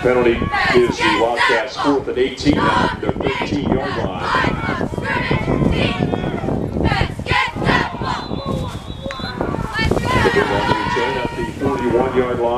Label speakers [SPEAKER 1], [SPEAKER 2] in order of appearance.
[SPEAKER 1] Penalty is the Wildcats fourth and 18 at the 15-yard line. Kicking on the return at the 41-yard line.